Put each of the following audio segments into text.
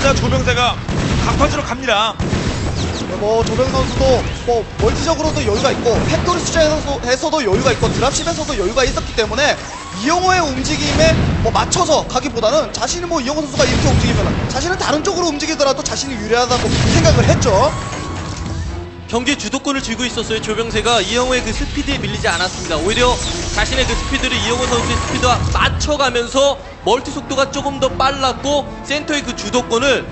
당하자 조병세가 각파주로 갑니다. 뭐 조병세 선수도 뭐 멀티적으로도 여유가 있고 factory 숫자에서도 여유가 있고 dropship에서도 여유가 있었기 때문에 이영호의 움직임에 뭐 맞춰서 가기보다는 자신이 뭐 이영호 선수가 이렇게 움직이면 자신은 다른 쪽으로 움직이더라도 자신이 유리하다고 생각을 했죠. 경기 주도권을 쥐고 있었어요. 조병세가 이영호의 그 스피드에 밀리지 않았습니다. 오히려 자신의 그 스피드를 이영호 선수의 스피드와 맞춰가면서 멀티 속도가 조금 더 빨랐고 센터의 그 주도권을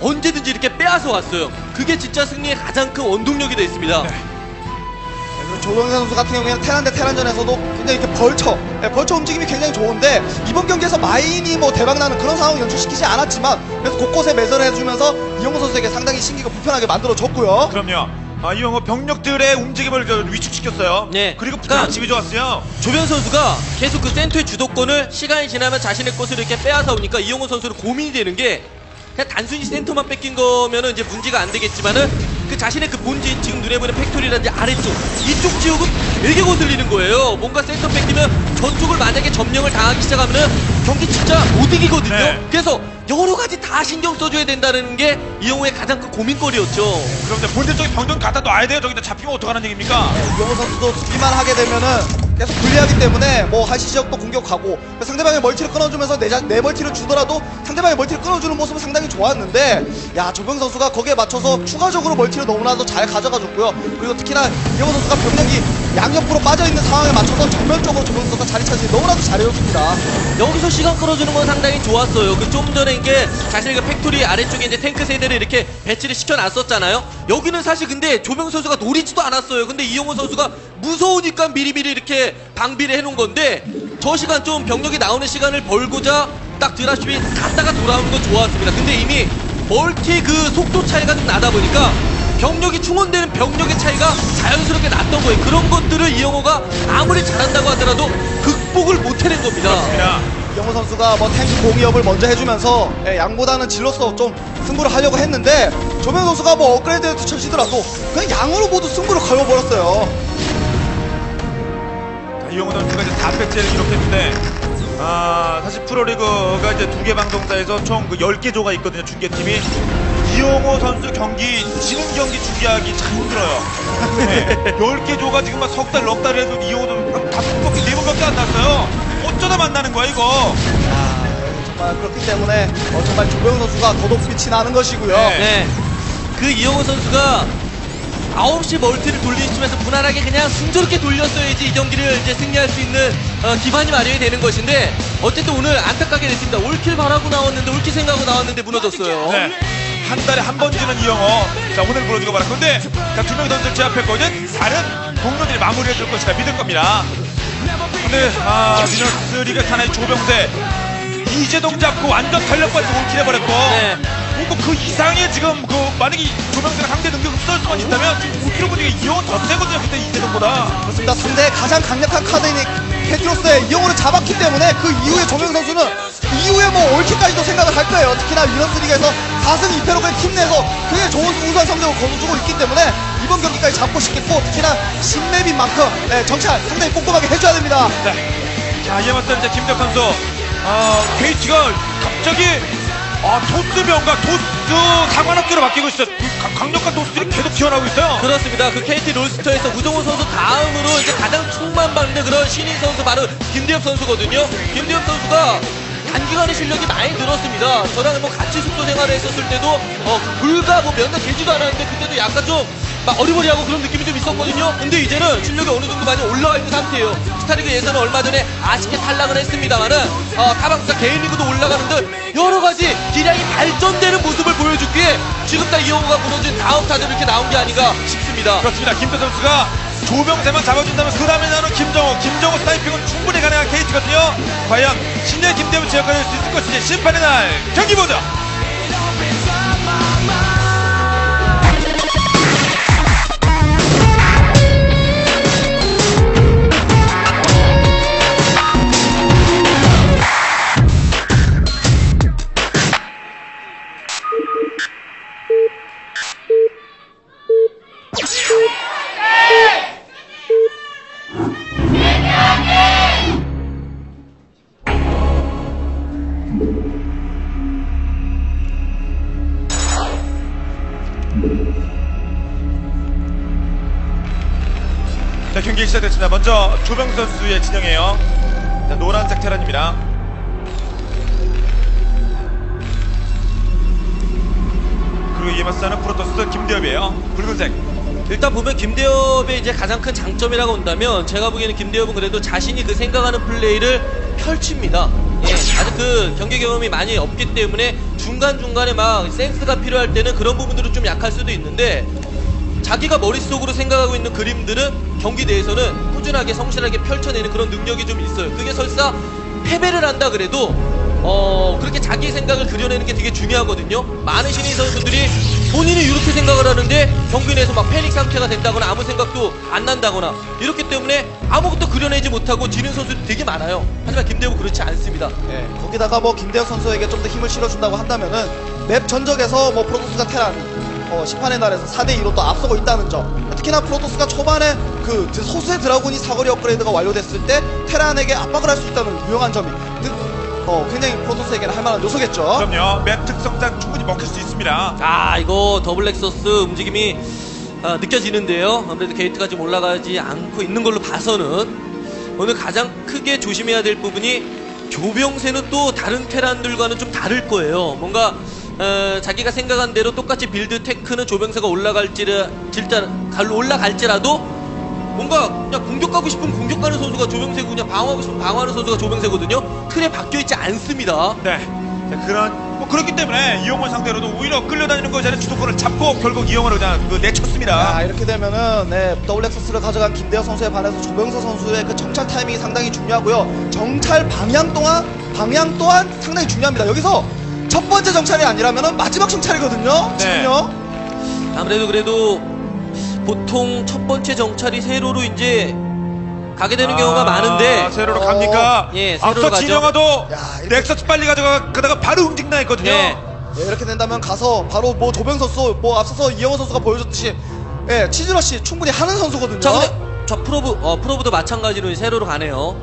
언제든지 이렇게 빼앗아 왔어요. 그게 진짜 승리의 가장 큰 원동력이 됐습니다. 그리고 조병세 선수 같은 경우에는 테란 대 테란전에서도 굉장히 이렇게 벌쳐, 예, 벌쳐 움직임이 굉장히 좋은데 이번 경기에서 마인이 뭐 대박나는 그런 상황을 연출시키지 않았지만 그래서 곳곳에 매설을 해주면서 이영호 선수에게 상당히 신기가 불편하게 만들어줬고요. 그럼요. 아, 이 영호 병력들의 움직임을 저 위축시켰어요. 네. 그리고 그러니까 집이 좋았어요. 조변 선수가 계속 그 센터의 주도권을 시간이 지나면 자신의 것을 이렇게 빼앗아 오니까 이영호 선수는 고민이 되는 게 그냥 단순히 센터만 뺏긴 거면은 이제 문제가 안 되겠지만은 그 자신의 그 본진 지금 눈에 보이는 factory라든지 아래쪽 이쪽 지역은 되게 거슬리는 거예요. 뭔가 센터 뺏기면 저쪽을 만약에 점령을 당하기 시작하면은 경기 진짜 못 이기거든요. 네. 그래서 여러 가지 다 신경 써줘야 된다는 게 이영호의 가장 큰 고민거리였죠. 그럼 이제 본대 쪽에 병력 갖다 놔야 돼요. 저기다 잡히면 어떡하는 얘기입니까? 이영호 선수도 수비만 하게 되면은 계속 불리하기 때문에 뭐 한시 지역도 공격하고 상대방의 멀티를 끊어주면서 내, 자, 내 멀티를 주더라도 상대방의 멀티를 끊어주는 모습은 상당히 좋았는데 야 조병세 선수가 거기에 맞춰서 추가적으로 멀티를 너무나도 잘 가져가줬고요 그리고 특히나 이영호 선수가 병력이 양옆으로 빠져있는 상황에 맞춰서 정면적으로 조병세 선수가 자리 차지 너무나도 잘해줬습니다 여기서 시간 끌어주는 건 상당히 좋았어요. 그 좀 전에 이게 자신의 그 factory 아래쪽에 이제 탱크 세 대를 이렇게 배치를 시켜놨었잖아요. 여기는 사실 근데 조병세 선수가 노리지도 않았어요. 근데 이영호 선수가 무서우니까 미리미리 이렇게 방비를 해놓은 건데 저 시간 좀 병력이 나오는 시간을 벌고자 딱 드랍십이 갔다가 돌아오는 건 좋았습니다. 근데 이미 멀티 그 속도 차이가 좀 나다 보니까 병력이 충원되는 병력의 차이가 자연스럽게 났던 거예요. 그런 것들을 이영호가 아무리 잘한다고 하더라도 극복을 못 해낸 겁니다. 그렇습니다. 이영호 선수가 뭐 탱크 공이업을 먼저 해주면서 예, 양보다는 질로서 좀 승부를 하려고 했는데 조명 선수가 뭐 업그레이드 쳐지더라도 그냥 양으로 모두 승부를 걸어버렸어요 자, 이영호 선수가 이제 4패째를 기록했는데, 아, 사실 프로리그가 이제 두 개 방송사에서 총 그 10개 조가 있거든요, 중계팀이. 이영호 선수 경기, 지금 경기 중계하기 참 힘들어요. 네. 10개 조가 지금 막 석 달, 넉달 해도 이영호 선수 다섯 네 번밖에 안 났어요. 어쩌다 만나는 거야, 이거. 아, 정말 그렇기 때문에 어, 정말 조병 선수가 더더욱 빛이 나는 것이고요 네. 네. 그 이영호 선수가 9시 멀티를 돌리는 쯤에서 무난하게 그냥 순조롭게 돌렸어야지 이 경기를 이제 승리할 수 있는 어, 기반이 마련이 되는 것인데 어쨌든 오늘 안타깝게 됐습니다. 올킬 바라고 나왔는데 올킬 생각하고 나왔는데 무너졌어요. 네. 한 달에 한 번 지는 이영호. 자, 오늘 무너지고 말았 건데, 자, 두 명의 선수를 제압했거든. 다른 동료들이 마무리해 줄 것이라 믿을 겁니다. 근데, 아, 미너스 리그 산하의 조병세. 이재동 잡고 완전 탄력받고 올킬해버렸고. 네. 그리고 그 이상의 지금 그, 만약에 조병세가 상대 능력 흡수할 수만 있다면, 5kg 분위기 이영호 더 세거든요. 그때 이재동보다. 그렇습니다. 상대의 가장 강력한 카드인 페트로스의 이용호를 잡았기 때문에 그 이후에 조명 선수는 이후에 뭐 올킬까지도 생각을 할 거예요. 특히나 위너스 리그에서 4승 2패로 그냥 힘내서 굉장히 좋은 우수한 성적을 거둬주고 있기 때문에 이번 경기까지 잡고 싶겠고 특히나 신맵인 만큼 네, 정찰 상당히 꼼꼼하게 해줘야 됩니다. 네. 자, 이에 맞서 이제 김덕 선수. 아, KT가 갑자기, 아, 토스 명가, 토스 상관없기로 바뀌고 있어요. 그 강- 강력한 토스들이 계속 튀어나오고 있어요. 그렇습니다. 그 KT 롤스터에서 우정호 선수 다음으로 이제 가장 충만받는 그런 신인 선수 바로 김대엽 선수거든요. 김대엽 선수가 단기간에 실력이 많이 늘었습니다. 저랑 뭐 같이 숙소 생활을 했었을 때도 어, 불과 뭐 몇 년 되지도 않았는데 그때도 약간 좀 막 어리버리하고 그런 느낌이 좀 있었거든요. 근데 이제는 실력이 어느 정도 많이 올라와 있는 상태예요. 스타리그 예선은 얼마 전에 아쉽게 탈락을 했습니다만은 어, 타방사 개인 리그도 올라가는 듯 여러 가지 기량이 발전되는 모습을 보여주기에 지금 딱 이영호가 무너진 다음 타자 이렇게 나온 게 아닌가 싶습니다. 그렇습니다. 김대 선수가 조병세만 잡아준다면 그 다음에 나오는 김정호, 김정호 스나이핑은 충분히 가능한 KT거든요. 과연 신의 김대훈 제압을 할수 있을 것인지 심판의 날 경기 보죠. 자, 경기 시작됐습니다. 먼저 조병 선수의 진영이에요. 자, 노란색 테란입니다. 그리고 이에 맞서는 프로토스 김대엽이에요. 붉은색. 일단 보면 김대엽의 이제 가장 큰 장점이라고 한다면 제가 보기에는 김대엽은 그래도 자신이 그 생각하는 플레이를 펼칩니다. 예, 아직 그 경기 경험이 많이 없기 때문에 중간중간에 막 센스가 필요할 때는 그런 부분들은 좀 약할 수도 있는데 자기가 머릿속으로 생각하고 있는 그림들은 경기 내에서는 꾸준하게 성실하게 펼쳐내는 그런 능력이 좀 있어요. 그게 설사 패배를 한다 그래도 어 그렇게 자기 생각을 그려내는 게 되게 중요하거든요. 많은 신인 선수들이 본인이 이렇게 생각을 하는데 경기 내에서 막 패닉 상태가 된다거나 아무 생각도 안 난다거나 이렇기 때문에 아무것도 그려내지 못하고 지는 선수들이 되게 많아요. 하지만 김대우 그렇지 않습니다. 예, 거기다가 뭐 김대혁 선수에게 좀 더 힘을 실어준다고 한다면은 맵 전적에서 뭐 프로토스가 테란이 어, 심판의 날에서 4대2로 또 앞서고 있다는 점 특히나 프로토스가 초반에 그 소수의 dragoon이 사거리 업그레이드가 완료됐을 때 테란에게 압박을 할 수 있다는 유용한 점이 그, 어, 굉장히 프로토스에게는 할 만한 요소겠죠 그럼요. 맵 특성상 충분히 먹힐 수 있습니다. 아 이거 double Nexus 움직임이 아, 느껴지는데요 아무래도 게이트가 좀 올라가지 않고 있는 걸로 봐서는 오늘 가장 크게 조심해야 될 부분이 조병세는 또 다른 테란들과는 좀 다를 거예요 뭔가 어, 자기가 생각한 대로 똑같이 build tech는 조병세가 올라갈지라 지라 올라갈지라도 뭔가 그냥 공격하고 싶으면 공격하는 선수가 조병세고 그냥 방어하고 싶으면 방어하는 선수가 조병세거든요 틀에 박혀 있지 않습니다 네. 자, 그런, 뭐, 그렇기 때문에 이영호 상대로도 오히려 끌려다니는 것이 아니라 주도권을 잡고 결국 이영호를 그냥 그 내쳤습니다. 아, 이렇게 되면은 네, double Nexus를 가져간 김대엽 선수에 반해서 조병세 선수의 그 정찰 타이밍이 상당히 중요하고요. 정찰 방향 또한 방향 또한 상당히 중요합니다. 여기서 첫 번째 정찰이 아니라면은 마지막 정찰이거든요. 네. 지금요. 아무래도 그래도 보통 첫 번째 정찰이 세로로 이제 가게 되는 경우가 아, 많은데 세로로 어, 갑니까? 예, 세로로 앞서. 진영아도 넥서스 빨리 가져가, 가다가 바로 움직나 했거든요. 예. 네, 이렇게 된다면 가서 바로 뭐 조병 선수 뭐 앞서서 이영호 선수가 보여줬듯이 예, 치즈러시 충분히 하는 선수거든요. 자 근데 자 프로브 어 프로브도 마찬가지로 세로로 가네요.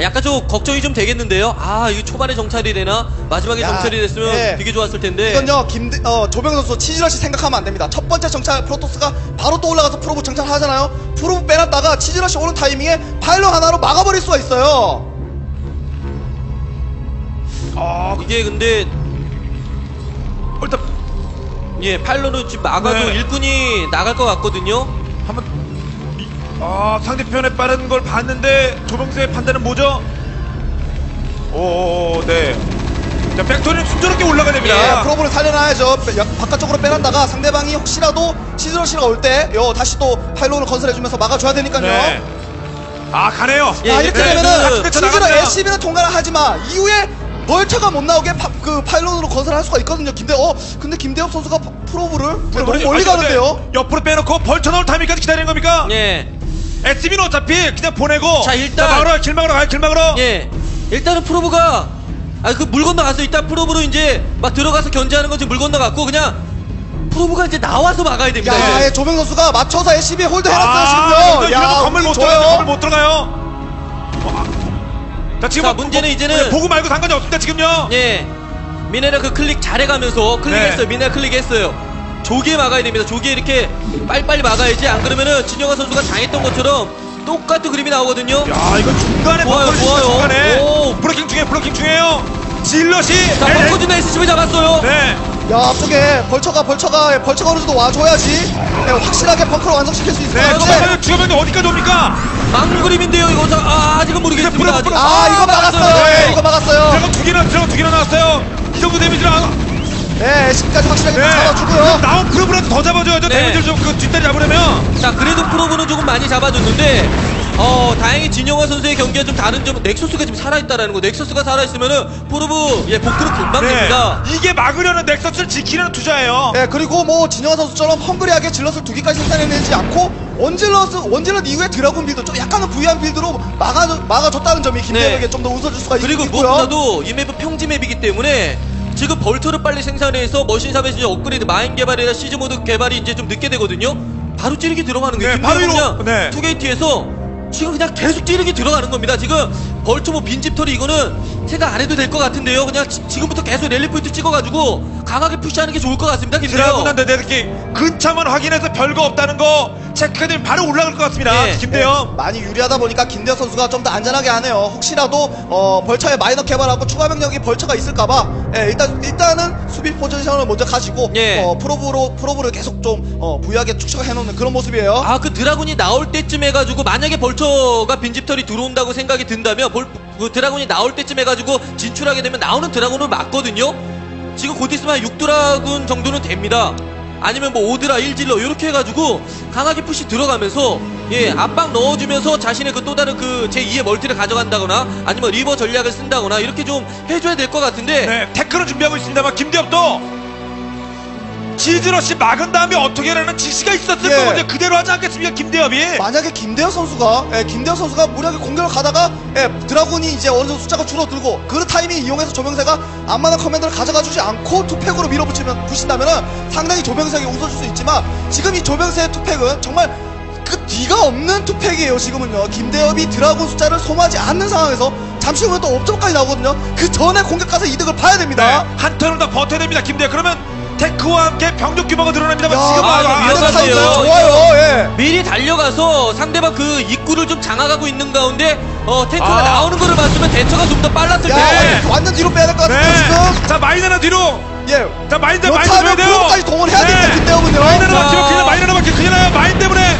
약간 좀 걱정이 좀 되겠는데요. 아 이거 초반에 정찰이 되나 마지막에 야, 정찰이 됐으면 예. 되게 좋았을 텐데. 이건요, 김, 어, 조병세 선수 cheese rush 생각하면 안 됩니다. 첫 번째 정찰 프로토스가 바로 또 올라가서 probe 정찰 하잖아요. probe 빼놨다가 cheese rush 오는 타이밍에 pylon 하나로 막아버릴 수가 있어요. 아, 이게 근데 일단 예 팔로로 지금 막아도 네. 일꾼이 나갈 것 같거든요. 아 상대편에 빠른 걸 봤는데 조병세의 판단은 뭐죠? 오, 네. 자, factory는 순조롭게 올라가야 됩니다. 예, probe를 살려놔야죠. 바깥쪽으로 빼놨다가 상대방이 혹시라도 cheese rush가 올 때, 요, 다시 또 pylon을 건설해주면서 막아줘야 되니까요. 네. 아, 가네요. 예, 아, 이렇게 네, 되면은 그- cheese rush 나갑니다. SCV는 통과를 하지만. 이후에 vulture가 못 나오게 파, 그 pylon으로 건설할 수가 있거든요. 김대, 어, 근데 김대엽 선수가 파- probe를 너무 멀리 아니, 가는데요. 옆으로 빼놓고 vulture 나올 타이밍까지 기다리는 겁니까? 예. SCV는 어차피 그냥 보내고. 자, 일단- 막으러, 길 막으러 가요, 길 막으러. 예. 일단은 probe가 아 그 물 건너갔어. 일단 probe로 이제 막 들어가서 견제하는 거지 물 건너갔고 그냥 probe가 이제 나와서 막아야 됩니다. 야, 이제. 예, 조병세 선수가 맞춰서 SCV hold 해놨어요, 아, 지금요. 야, 건물 못. 들어가요. 건물 못 들어가요. 자, 지금 자, 뭐- 문제는 뭐- 이제는- 보고 말고 상관이 없습니다, 지금요. 예. 미네라 그 클릭 잘해가면서 클릭했어요. 네. 미네라 클릭했어요. 조기에 막아야 됩니다. 조기에 이렇게 빨리빨리 막아야지. 안 그러면은 진영아 선수가 당했던 것처럼 똑같은 그림이 나오거든요. 야, 이거 중간에 좋아요, 좋아요. 중간에. 오. 브로킹 중에 브로킹 중에요. 질럿이. 자. 벙커준다 SCV 잡았어요. 네. 야, 앞쪽에 벌처가, 벌처가, 벌처가 어느 정도 와줘야지. 네, 확실하게 벙커를 완성시킬 수것 네. 잠깐만요. 주변에 어디까지 옵니까? 막는 그림인데요. 이거 자, 아, 아직은 모르겠습니다. 아직. 풀어. 아, 이거 막았어요. 네. 네, 이거 막았어요. 들어가 두 개나, 들어가 두 개나 나왔어요. 이 정도 데미지를 안. 네, SCV까지 확실하게 네. 잡아주고요. 나온 probe라도 더 잡아줘야죠. 네. 데미지를 좀그 뒷다리 잡으려면. 자, 그래도 probe는 조금 많이 잡아줬는데, 어, 다행히 진영화 선수의 경기가 좀 다른 점은 Nexus가 지금 살아있다라는 거. Nexus가 살아있으면은 probe, 예, 복구는 금방 네. 됩니다. 이게 막으려는 Nexus를 지키려는 투자예요. 네, 그리고 뭐 진영화 선수처럼 hungry하게 zealot을 두 개까지 생산해내지 않고 one zealot one zealot 이후에 dragoon build 좀 약간은 부유한 빌드로 막아 막아줬다는 점이 김대엽에게 네. 좀더 웃어줄 수가 있, 그리고 있고요. 무엇보다도 이 맵은 평지 맵이기 때문에 지금 vulture를 빨리 생산해서 machine shop에서 이제 업그레이드 mine 개발이나 siege mode 개발이 이제 좀 늦게 되거든요. 바로 찌르기 들어가는 거예요. 네, 바로 그냥 네. two gate에서 지금 그냥 계속 찌르기 들어가는 겁니다. 지금 vulture 뭐 빈집털이 이거는 생각 안 해도 될 것 같은데요. 그냥 지, 지금부터 계속 rally point 찍어가지고 강하게 push하는 게 좋을 것 같습니다. 김대엽. dragoon한테 내듣기 근처만 확인해서 별거 없다는 거 체크해두면 바로 올라갈 것 같습니다. 네. 김대엽. 많이 유리하다 보니까 김대엽 선수가 좀 더 안전하게 하네요. 혹시라도 어, vulture에 mine 개발하고 추가 병력이 vulture가 있을까봐 예, 일단 일단은 수비 포지션을 먼저 가지고 예. 어, probe로 probe를 계속 좀 어, 부유하게 축적해 놓는 그런 모습이에요. 아, 그 dragoon이 나올 때쯤 해가지고, 만약에 vulture가 빈집털이 들어온다고 생각이 든다면, 벌, 그 dragoon이 나올 때쯤 해가지고 진출하게 되면 나오는 dragoon은 많거든요? 지금 곧 있으면 6dragoon 정도는 됩니다. 아니면 뭐 5드라, 1zealot, 이렇게 해가지고, 강하게 push 들어가면서, 예, 압박 넣어주면서 자신의 그 또 다른 그 제2의 멀티를 가져간다거나, 아니면 reaver 전략을 쓴다거나, 이렇게 좀 해줘야 될 것 같은데, 네, 태클은 준비하고 있습니다만 김대엽도 cheese rush 막은 다음에 어떻게 하라는 지시가 있었을 예. 거거든요. 그대로 하지 않겠습니까, 김대엽이? 만약에 김대엽 선수가 예, 김대엽 선수가 무리하게 공격을 가다가 예, dragoon이 이제 어느 정도 숫자가 줄어들고 그 타이밍 이용해서 조병세가 앞마당 command를 가져가 주지 않고 two fac으로 밀어붙이면 부신다면은 상당히 조병세에게 웃어줄 수 있지만 지금 이 조병세의 two fac은 정말 그 뒤가 없는 two fac이에요 지금은요 김대엽이 dragoon 숫자를 소모하지 않는 상황에서 잠시 후면 또 옵점까지 나오거든요 그 전에 공격 가서 이득을 봐야 됩니다 네, 한 턴을 더 버텨야 됩니다, 김대엽. 그러면 테크와 함께 병력 규모가 늘어납니다만 야, 지금 아, 이거 아. 안 타이밍 들어가요. 좋아요 예. 미리 달려가서 상대방 그 입구를 좀 장악하고 있는 가운데 어 탱크가 아. 나오는 거를 봤으면 대처가 좀 더 빨랐을 야 텐데 완전, 완전 뒤로 빼야 될 것 같은데 네. 지금 자, mine 하나 뒤로. 예 자, mine 대 mine 못하면 줘야 돼요. probe까지 동원해야 됩니다, 김대엽은요. mine 하나 자. 막히면 큰일, mine 하나 박히면 나요. mine 때문에.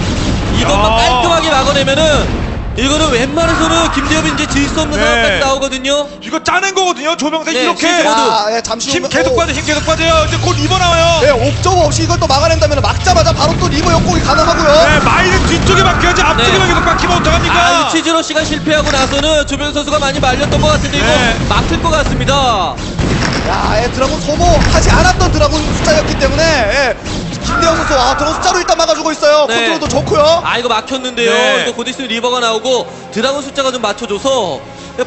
이것만 야. 깔끔하게 막아내면은 이거는 웬만해서는 김대엽이 이제 질 수 없는 네. 상황까지 나오거든요. 이거 짜낸 거거든요. 조병세 네, 이렇게. 실제로. 야, 예, 잠시 힘 계속 오. 빠져, 힘 계속 빠져요. 이제 곧 reaver 나와요. 예, 옵저버 없이 이걸 또 막아낸다면 막자마자 바로 또 reaver 역공이 가능하고요. 네, mine은 뒤쪽에 박혀야지 앞쪽에만 네. 계속 박히면 어떡합니까? 아, 이 cheese rush가 실패하고 나서는 조병세 선수가 많이 말렸던 것 같은데 이거 네. 막힐 것 같습니다. 야, 예, dragoon 소모하지 않았던 dragoon 숫자였기 때문에 예, 김대엽 선수 아, dragoon 숫자로 일단 막아주고 있어요. 네. 컨트롤도 좋고요. 아 이거 막혔는데요. 네. 이거 곧 있으면 reaver가 나오고 dragoon 숫자가 좀 맞춰줘서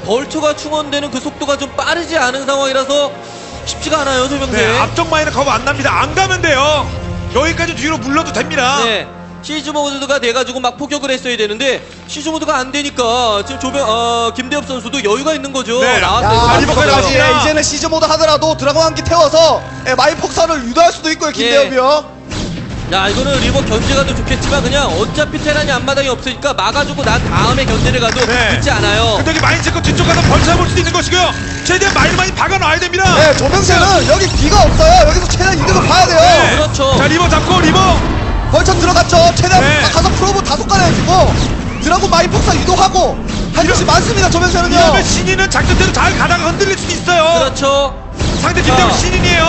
vulture가 충원되는 그 속도가 좀 빠르지 않은 상황이라서 쉽지가 않아요 조병세. 네, 앞쪽 mine은 겁 안 납니다. 안 가면 돼요. 여기까지 뒤로 물러도 됩니다. 네. siege mode가 돼가지고 막 포격을 했어야 되는데 siege mode가 안 되니까 지금 조병 어 김대엽 선수도 여유가 있는 거죠. 네. 나왔어요. 야, 아. 예. 이제는 siege mode 하더라도 dragoon 한기 태워서 예, mine 폭사를 유도할 수도 있고요, 김대엽이요. 야 이거는 reaver 견제가 더 좋겠지만 그냥 어차피 테란이 앞마당이 없으니까 막아주고 난 다음에 견제를 가도 네. 늦지 않아요. 근데 여기 mine 찍고 뒤쪽 가서 벌써 볼 수도 있는 것이고요. 최대한 mine 많이 박아놔야 됩니다. 네, 조병세는 여기 뒤가 없어요. 여기서 최대한 이득을 봐야 돼요. 네. 그렇죠. 자, reaver 잡고 reaver. vulture 들어갔죠. 최대한 네. 가서 probe 다섯 간 해주고 dragoon mine 폭사 유도하고 할 것이 많습니다. 조병세는요. 이러면 신인은 작전대로 잘 가다가 흔들릴 수도 있어요. 그렇죠. 상대 자. 신인이에요.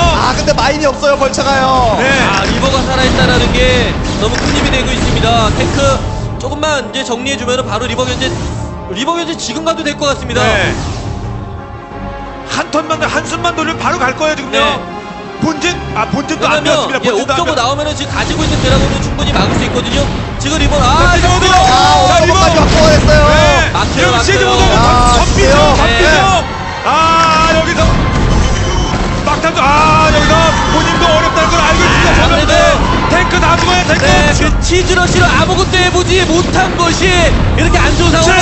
아 mine이 없어요 vulture가요 네. 아 reaver가 살아있다라는 게 너무 큰 힘이 되고 있습니다. 탱크 조금만 이제 정리해주면 바로 reaver 견제 리버 견제 지금 가도 될 것 같습니다. 네. 한 턴만 한숨만 돌리면 바로 갈 거예요 지금요. 네. 본진 아 본진도 안 되었습니다. 예, 되었- 나오면은 지금 가지고 있는 드라곤은 충분히 막을 수 있거든요. 지금 리버 아 어디요? 아 자, 리버. 오버까지 확보했어요 네. 여기 시즈. 모드 아? 덤비죠. 네. 아 여기서 막탄도 아 여기서 본인도 어렵다는 걸 알고 있습니다. 아, 저는 그래도- 탱크 다 죽어요 탱크. 네, 그 치즈러시로 아무것도 해보지 못한 것이 이렇게 안 좋은 상황을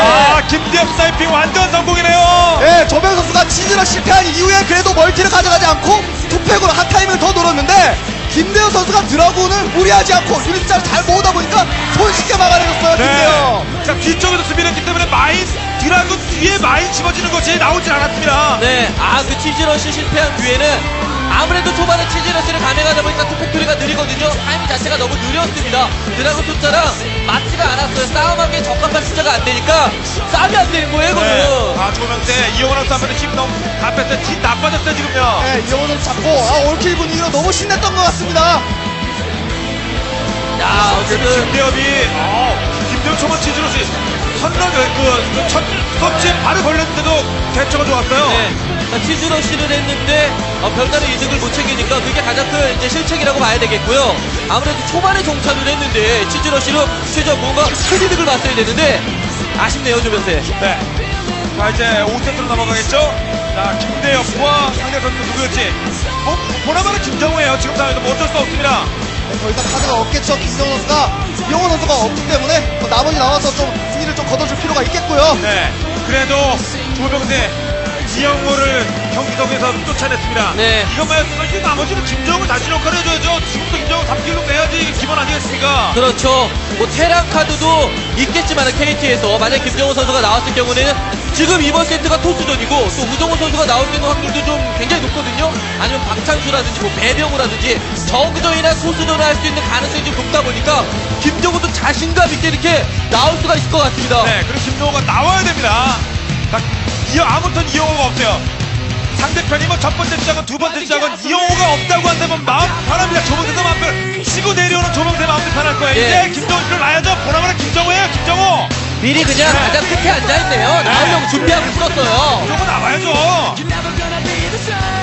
아 김대엽 사이핑 완전 성공이네요. 예, 조병세 선수가 cheese를 실패한 이후에 그래도 멀티를 가져가지 않고 two fac으로 한 타이밍을 더 노렸는데 김대엽 선수가 dragoon을 무리하지 않고 유닛자를 잘 모으다 보니까 손쉽게 막아내줬어요 김대엽 네. 자 뒤쪽에서 수비를 했기 때문에 mine dragoon 뒤에 mine 집어지는 것이 나오질 않았습니다. 네, 아 그 cheese rush 실패한 뒤에는 아무래도 초반에 cheese rush를 감행하다 보니까 two factory가 느리거든요. 타이밍 자체가 너무 느렸습니다. 드라곤 숫자랑 맞지가 않았어요. 싸움하기에 적합한 숫자가 안 되니까 싸움이 안 되는 거예요, 이거는. 네. 아 조명태 이영원 선수 한번에 힘 너무 다 뺐어요. 힘 나빠졌어요 지금요. 네, 이영호는 잡고 아, 올킬 분위기로 너무 신났던 것 같습니다 야, 어쨌든 김대엽이 어, 김대엽 초반 치즈로시 선런 그첫 껍질 바로 걸렸는데도 대처가 좋았어요. 네, 치즈러시를 했는데 어, 별다른 이득을 못 챙기니까 그게 가장 큰 이제 실책이라고 봐야 되겠고요. 아무래도 초반에 정찰을 했는데 치즈러시로 최저 뭔가 큰 이득을 봤어야 되는데 아쉽네요, 조병세. 네. 자 이제 5세트로 넘어가겠죠. 자 김대엽과 상대 선수 누구였지? 뭐 보나마나 김정우예요. 지금 상황에서 뭐 어쩔 수 없습니다. 네, 더 이상 카드가 없겠죠 김대현 선수가 이영호 선수가 없기 때문에 뭐 나머지 나와서 좀 승리를 좀 걷어줄 필요가 있겠고요. 네. 그래도 조병세 이영호를 경기석에서 쫓아냈습니다. 네. 이것만 했으면 이제 나머지는 김정을 다시 역할을 해줘야죠. 지금부터 김정을 3킬로 내야지 이게 기본 아니겠습니까? 그렇죠. 뭐 테란 카드도 있겠지만 KT에서 만약 김정호 선수가 나왔을 경우는 지금 이번 세트가 토스전이고 또 우정호 선수가 나올 수 있는 확률도 좀 굉장히 높거든요. 아니면 박찬수라든지 뭐 배병우라든지 저그전이나 토스전을 할 수 있는 가능성이 좀 높다 보니까 김정호도 자신감 있게 이렇게 나올 수가 있을 것 같습니다. 네, 그리고 김정호가 나와야 됩니다. 딱, 이, 아무튼 이영호가 없어요. 상대편이 뭐 첫 번째 시작은 두 번째 시작은 이영호가 없다고 한다면 마음 편합니다. 조명세도 마음 편, 치고 내려오는 조명세 마음도 편할 거예요. 예. 이제 김정호 씨를 놔야죠. 보나마나 김정호예요, 김정호. 미리 그냥 네. 가장 끝에 앉아있네요. 나오려고 준비하고 있었어요. 김정호 나와야죠.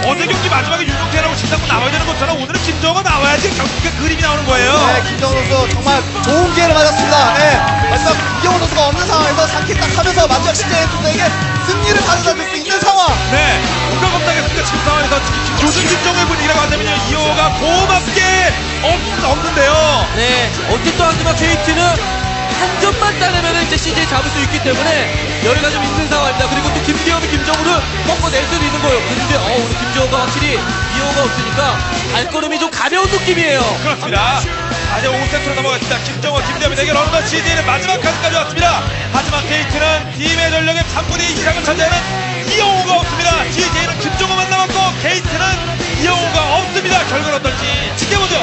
어제 경기 마지막에 윤용태라고 신상고 나와야 되는 것처럼 오늘은 김정호가 나와야지 결국에 그림이 나오는 거예요. 네, 김정우 선수 정말 좋은 기회를 맞았습니다. 네, 마지막 이경호 선수가 없는 상황에서 3킬 딱 하면서 마지막 시즌 선수에게 승리를 가져다 줄 수 있는 상황. 네, 누가 겁나겠습니까? 지금 상황에서 요즘 김정호의 분위기라고 한다면요, 이호가 고맙게 없, 없는데요. 네, 어쨌든 하지만 KT는 한 점만 따내면 이제 CJ 잡을 수 있기 때문에 여유가 좀 있는 상황입니다. 그리고 또 김기현이 김정우를 꺾어낼 수도 있는 거예요. 근데 어, 우리 김정우가 확실히 이호가 없으니까 발걸음이 좀 가벼운 느낌이에요. 그렇습니다. 아, 이제 5세트로 넘어갔습니다. 김정호, 김대민 대결 어느덧 CD는 마지막 칸까지 왔습니다. 하지만 KT는 팀의 전력의 3분의 2 이상을 차지하는 이영호가 없습니다. GJ는 김정호만 남았고 KT는 이영호가 없습니다. 결과는 어떨지 지켜보죠.